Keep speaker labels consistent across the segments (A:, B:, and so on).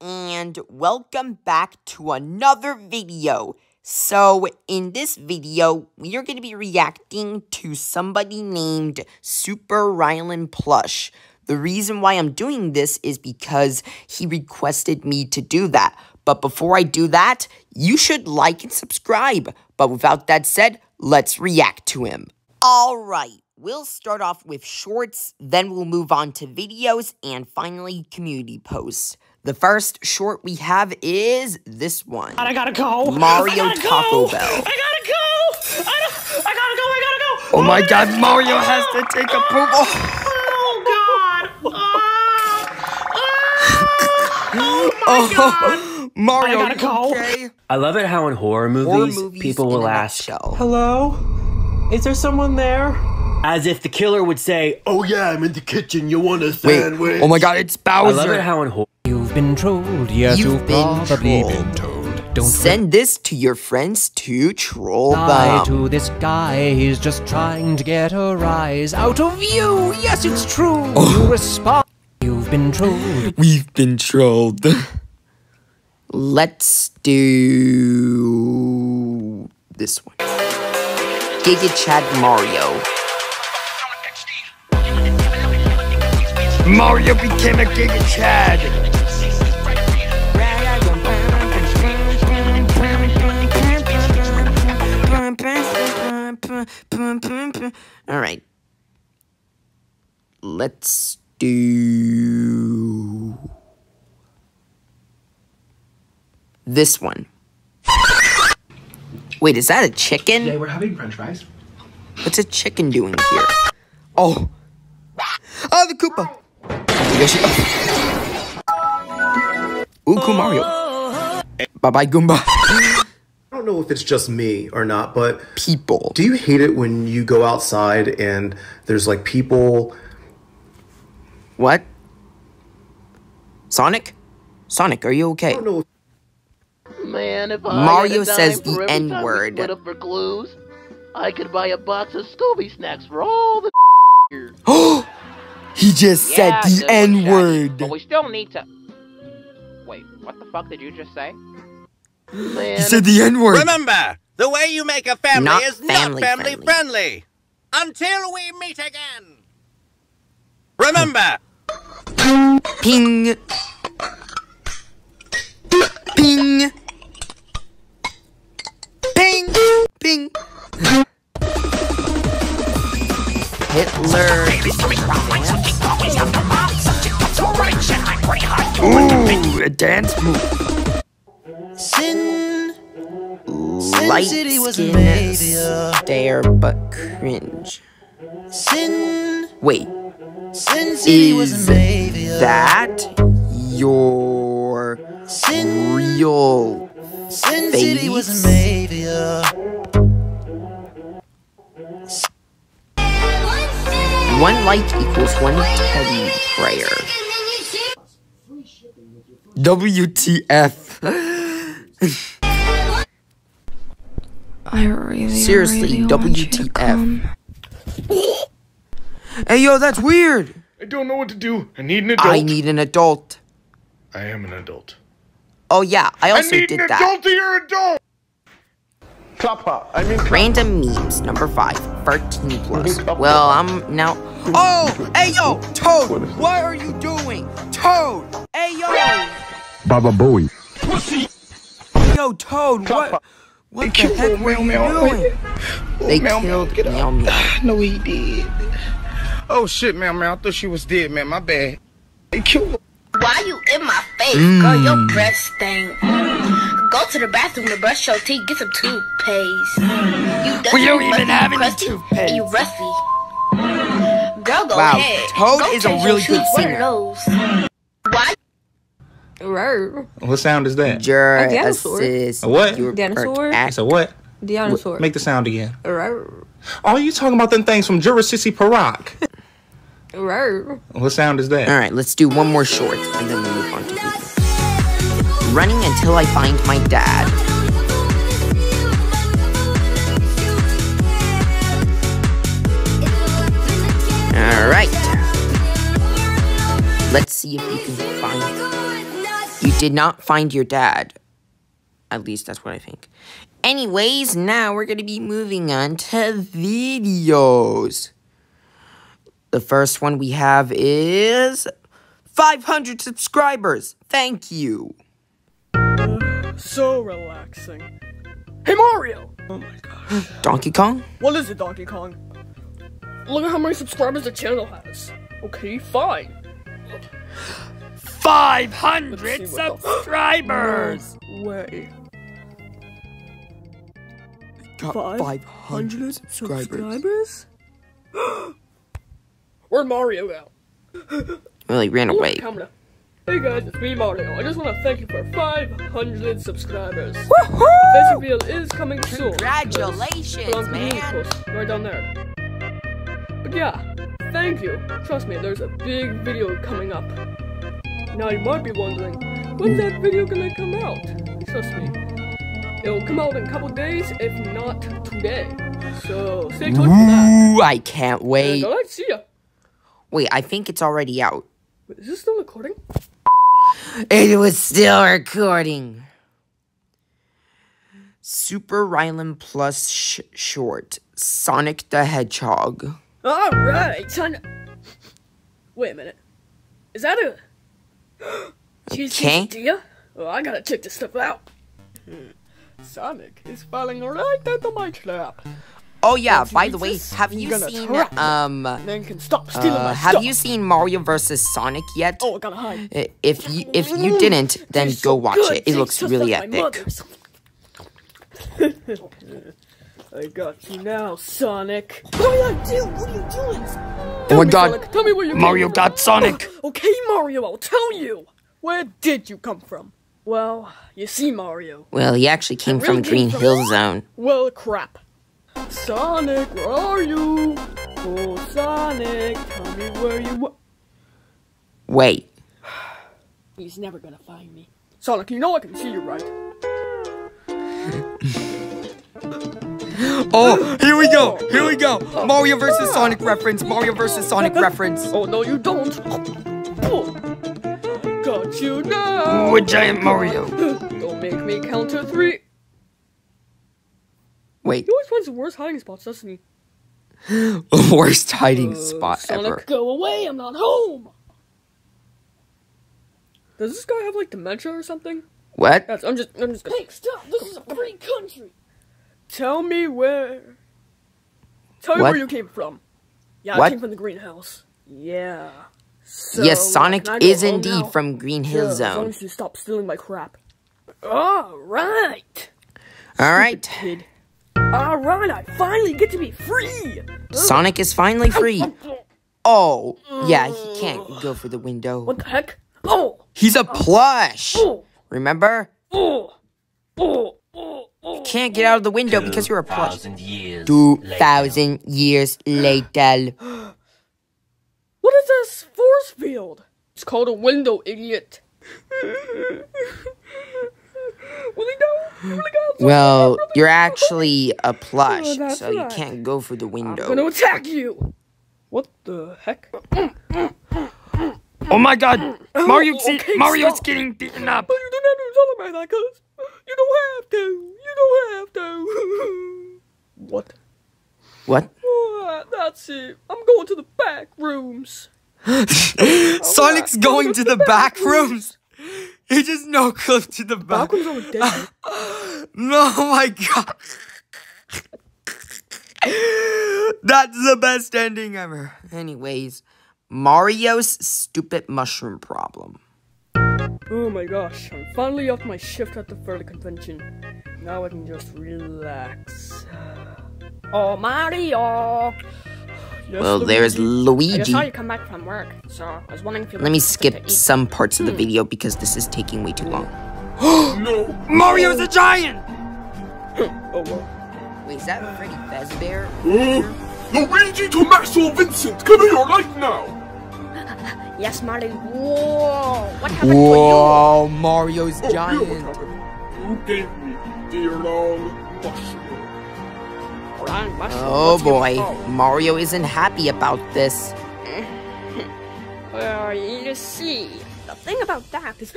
A: and welcome back to another video. So, in this video, we are going to be reacting to somebody named Super Rylan Plush. The reason why I'm doing this is because he requested me to do that. But before I do that, you should like and subscribe. But without that said, let's react to him. Alright, we'll start off with shorts, then we'll move on to videos, and finally community posts. The first short we have is this one.
B: I gotta go.
A: Mario
B: I gotta
A: Taco
B: go.
A: Bell.
B: I gotta go. I, I gotta go. I gotta go.
A: Oh my god, Mario has to take a poop. Oh,
B: Oh god. Ah. Ah. oh my god.
A: Mario,
B: I gotta go.
A: okay?
C: I love it how in horror movies,
A: Horror movies
C: people will ask,
A: nutshell.
B: Hello? Is there someone there?
C: as if the killer would say,
D: Oh yeah, I'm in the kitchen. You want a sandwich?"
A: Wait,
D: sandwich?
A: oh my god, it's Bowser.
C: I love it how in horror.
E: You've been trolled, yes,
A: You've
E: you've,
A: been
E: probably
A: trolled.
E: been told. Don't
A: Send this to your friends to troll
E: lie
A: them.
E: to this guy, he's just trying to get a rise out of you. Yes, it's true.
A: Oh.
E: You respond. You've been trolled.
A: We've been trolled. Let's do this one. Giga Chad Mario. Mario became a Giga Chad. Let's do this one. Wait, is that a chicken?
D: Today we're having French fries.
A: What's a chicken doing here? Oh. Oh, the Koopa. Yoshi. Ooh, Mario. Bye bye, Goomba.
D: I don't know if it's just me or not, but
A: People.
D: do you hate it when you go outside and there's like people?
A: What? Sonic? Sonic, are you okay?
D: I don't.
F: Man, if I
A: Mario
F: had a dime
A: says
F: for
A: the
F: every time we
A: N-word.
F: split up for clues, I could buy a box of Scooby snacks for all the here.
A: he just
F: Yeah,
A: said
F: dude,
A: the N word.
F: But we still need to. Wait, what the fuck did you just say? Man,
A: He said the N word.
G: Remember, the way you make a family
A: Not
G: is
A: family
G: not family
A: friendly.
G: friendly. Until we meet again. Remember,
A: Ping. Ping. Ping. Ping. Hitler. Ooh, a dance move. Sin. Light skin stare but cringe. Sin. Wait, is that your Sin real face? City was an avia. One like equals one teddy prayer. WTF.
H: I really,
A: Seriously,
H: really want to
A: WTF.
H: Come.
A: Hey yo, that's weird.
I: I don't know what to do. I need an adult.
A: I need an adult.
I: I am an adult.
A: Oh yeah, I also
I: I need
A: did
I: an
A: that.
I: adult to your adult.
A: Random memes, number five, 13 plus. Well, I'm now. Oh, hey yo, Toad, what are you doing? Toad, hey yo,
J: Baba Bowie.
A: yo, Toad, what? What the heck were you doing? Oh, they killed Meow Meow.
K: No, he did. Oh shit, man, man. I thought she was dead, man. My bad. They killed her.
L: Why you in my face,
A: Mm.
L: girl? Your breath stink. Go to the bathroom to brush your teeth. Get some toothpaste. You dusty,
A: We don't even have any
L: crusty,
A: toothpaste.
L: And you rusty. Girl, go
A: Wow,
L: ahead.
A: Toad
L: Go
A: is a really good
L: shoes. What
A: singer.
L: are those? Why?
K: What sound is that?
A: Your
H: A dinosaur.
K: A what?
A: your
H: Dinosaur?
A: act-
K: So what?
H: Dinosaur.
K: Make the sound again.
H: Rawr.
K: Oh, you talking about them things from Jurassic Park?
H: Rawr.
K: What sound is that?
A: All right, let's do one more short, and then we'll move on to video. Running until I find my dad. All right. Let's see if you can find. You You did not find your dad. At least that's what I think. Anyways, now we're going to be moving on to videos. The first one we have is 500 subscribers. Thank you.
B: So relaxing. Hey Mario! Oh my gosh.
A: Donkey Kong?
B: What is it, Donkey Kong? Look at how many subscribers the channel has. Okay, fine.
C: 500
B: Let's see what the-
C: subscribers!
B: No way.
A: Got
B: 500 subscribers? Where'd Mario go?
A: Well, he ran
B: Ooh,
A: away.
B: camera. Hey guys, it's me Mario. I just want to thank you for 500 subscribers. This video is coming soon.
A: Congratulations,
B: Put
A: man.
B: right down there. But yeah, thank you. Trust me, there's a big video coming up. Now you might be wondering, when's that video gonna come out? Trust me, it'll come out in a couple days, if not today. So stay tuned for that.
A: Ooh, I can't wait.
B: And I'd see ya.
A: Wait, I think it's already out.
B: Wait, is this still recording?
A: It was still recording. Super Rylan Plus sh- short Sonic the Hedgehog.
B: Alright, son. Wait a minute. Is that a. Cheese
A: Okay.
B: quesadilla? Oh, I gotta check this stuff out. Hmm. Sonic is falling right into my trap.
A: Oh yeah, by the way, have you seen um
B: Then can stop stealing
A: uh,
B: my
A: have
B: stuff.
A: you seen Mario vs Sonic yet?
B: Oh, I gotta hide.
A: If you if you didn't, then go
B: so
A: watch
B: good,
A: it. It looks really epic.
B: I got you now, Sonic. What are you doing? What are you doing?
A: Oh my
B: me,
A: god,
B: Sonic, tell me where you
A: Mario got Sonic.
B: Okay, Mario, I'll tell you. Where did you come from? Well, you see, Mario.
A: Well, he actually came from
B: really came
A: Green
B: from-
A: Hill Zone.
B: Well, crap. Sonic, where are you? Oh, Sonic, tell me where you wa-
A: Wait,
B: He's never gonna find me. Sonic, you know I can see you, right?
A: Oh, here we go. Here we go. Mario versus Sonic reference. Mario versus Sonic reference.
B: Oh, no, you don't. Oh. Got you now.
A: Ooh, a giant Mario.
B: Don't make me count to three.
A: Wait,
B: He always finds the worst hiding spots, doesn't he?
A: worst hiding spot
B: Uh, Sonic,
A: ever.
B: go away! I'm not home. Does this guy have like dementia or something?
A: What?
B: That's, I'm just, I'm just gonna. Hey, stop! This is a free country. Tell me where. Tell me
A: What?
B: where you came from. Yeah, I came from the greenhouse. Yeah. So,
A: yes, Sonic
B: can I go
A: is indeed
B: now?
A: from Green
B: Yeah,
A: Hill
B: As long
A: Zone.
B: as you stop stealing my crap. All right.
A: All right,
B: Kid. All right, I finally get to be free.
A: Sonic is finally free. Oh, yeah, he can't go for the window.
B: What the heck? Oh,
A: He's a plush.
B: oh,
A: Remember?
B: oh, oh, oh, oh.
A: Can't get out of the window because you're a plush.
C: 2,000 years
A: Two years later.
B: What is this force field? It's called a window, idiot.
A: Well, you're actually a plush,
B: Oh, that's
A: so you
B: right.
A: can't go for the window.
B: I'm gonna attack you. What the heck?
C: Oh my god! Oh, Mario's,
B: Oh, okay,
C: Mario's
B: stop.
C: getting beaten up!
B: But you don't have to tell about that, cuz. You don't have to. You don't have to. what?
A: What?
B: Oh, that's it. I'm going to the back rooms.
A: Oh, Sonic's going to the back rooms. He just no clip to the back.
B: Are dead.
A: No, my god. That's the best ending ever. Anyways, Mario's stupid mushroom problem.
B: Oh my gosh, I'm finally off my shift at the Further Convention. Now I can just relax. Oh, Mario! Yes,
A: Well, there's
B: I
A: Luigi.
B: just saw you come back from work, so I was wondering if you
A: Let me skip some parts of the video because this is taking way too long.
I: No.
C: Mario's a giant!
B: Oh well.
A: Wait, is that Freddy Fazbear?
I: Uh, Luigi Tommaso Vincent, come here right now.
B: Yes, Mario. Whoa! What happened
A: Whoa, Mario's
I: Oh, here what
A: giant.
I: happened. You gave me the long mushroom.
A: Oh boy. Mario isn't happy about this.
B: Well, you see, the thing about that is.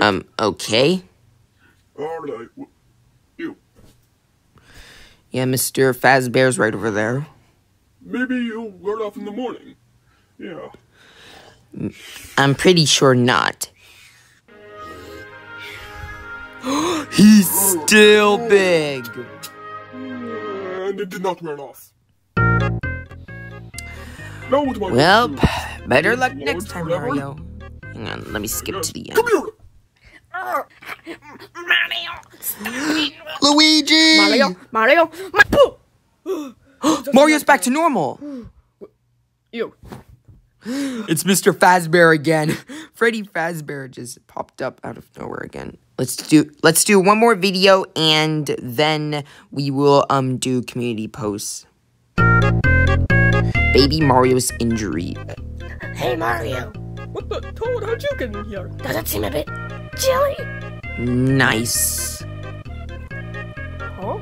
A: Um, okay.
I: Alright.
A: Yeah, Mr. Fazbear's right over there.
I: Maybe you'll run off in the morning. Yeah.
A: I'm pretty sure not. He's still big.
I: And it did not run off. Now what am I
A: Well,
I: going to do?
A: better luck
I: Lord
A: next time,
I: forever?
A: Mario. Hang on, let me skip to the end.
I: Come here!
A: Luigi!
B: Mario, Mario, Ma-
A: Mario's back to normal.
B: you.
A: It's Mr. Fazbear again. Freddy Fazbear just popped up out of nowhere again. Let's do let's do one more video and then we will um do community posts. Baby Mario's injury.
L: Hey Mario,
B: What the Toad? How'd you get in here?
L: does it seem a bit chilly?
A: Nice.
B: Huh?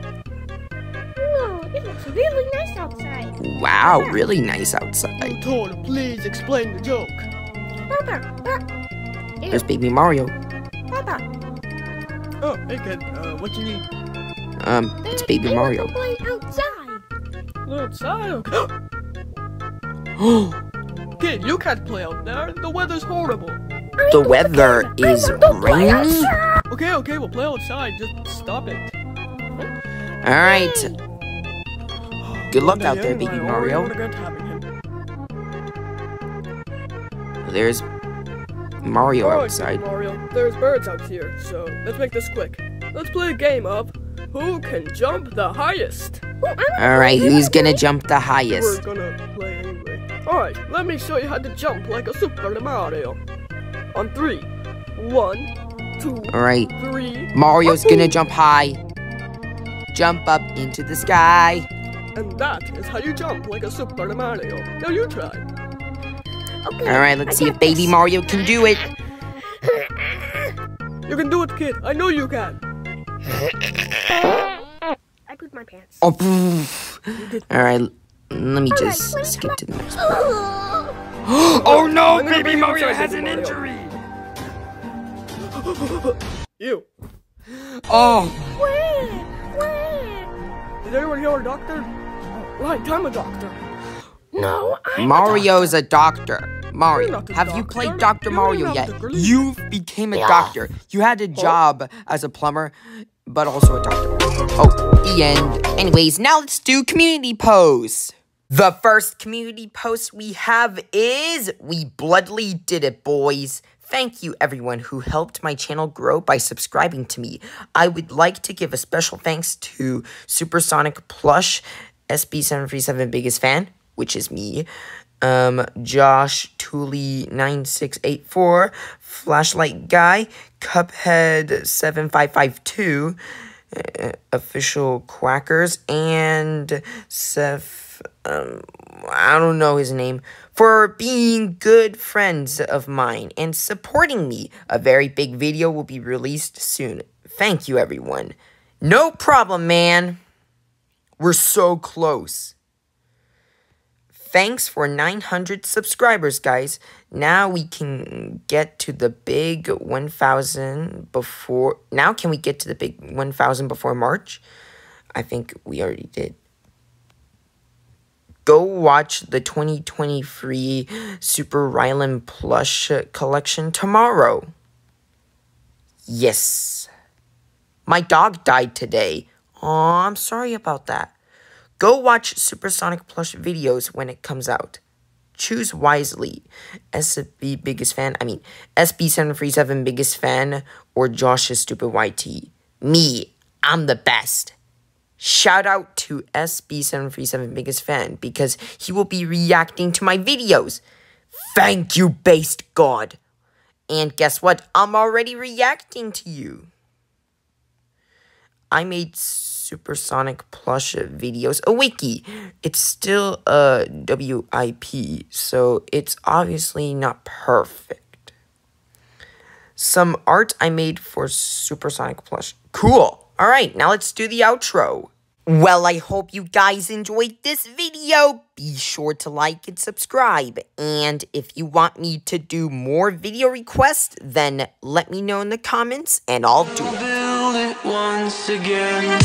L: Oh, it looks really nice outside.
A: Wow, really nice outside.
B: Toad, please explain the joke.
L: Papa,
A: There's baby Mario.
L: Papa,
B: Oh, hey kid, uh, what you need?
A: Um, it's baby Mario.
L: play outside.
B: Outside? Okay. Kid, you can't play out there. The weather's horrible.
A: The weather is rainy.
B: Okay, okay, we'll play outside. Just stop it.
A: Alright. Good luck out there,
B: in,
A: baby Mario.
B: regret having him.
A: There's Mario
B: Alright,
A: outside.
B: Mario, there's birds out here, so let's make this quick. Let's play a game of who can jump the highest.
A: Alright, who's gonna jump the
B: We're
A: highest?
B: gonna play anyway. Alright, let me show you how to jump like a Super Mario. On three, one, two,
A: Alright.
B: three.
A: Mario's
B: Wahoo!
A: gonna jump high. Jump up into the sky.
B: And that is how you jump like a Super Mario. Now you try.
L: Okay.
A: Alright, let's see if baby Mario can do it.
B: You can do it, kid. I know you can.
L: I put my pants.
A: Oh, poof. Alright, let me oh, just skip to the next part.
C: Oh no, baby Mario has an
B: Mario.
C: injury.
B: You.
A: Oh,
L: Where? Where?
B: Did anyone here a doctor? Oh, right, I'm a doctor.
L: No, I'm
A: Mario's a doctor.
B: You're
A: Mario,
B: a
A: have you played Dr.
B: You're
A: Mario yet?
B: the girl.
A: You became a
L: Yeah.
A: doctor. You had a oh. job as a plumber, but also a doctor. Oh, the end. Anyways, now let's do community posts. The first community post we have is We Bloodly Did It, boys. Thank you, everyone who helped my channel grow by subscribing to me. I would like to give a special thanks to Supersonic Plush, SB737 biggest fan, which is me, um, Josh Tooley 9684, Flashlight Guy, Cuphead 7552, uh, Official Quackers, and Seth, um, I don't know his name, for being good friends of mine and supporting me. A very big video will be released soon. Thank you, everyone. No problem, man. We're so close. Thanks for 900 subscribers, guys. Now we can get to the big 1000 before. Now, can we get to the big 1000 before March? I think we already did. Go watch the 2023 Super Rylan plush collection tomorrow. Yes. My dog died today. Aw, I'm sorry about that. Go watch Supersonic Plush videos when it comes out. Choose wisely. SB biggest fan, I mean, SB737 biggest fan, or Josh's stupid YT. Me, I'm the best. Shout out to SB737 biggest fan because he will be reacting to my videos. Thank you, based god. And guess what? I'm already reacting to you. I made supersonic plush videos a wiki. It's still a WIP, so it's obviously not perfect. Some art I made for supersonic plush. Cool. All right, now let's do the outro. Well, I hope you guys enjoyed this video. Be sure to like and subscribe. And if you want me to do more video requests, then let me know in the comments and I'll do it.
M: once again.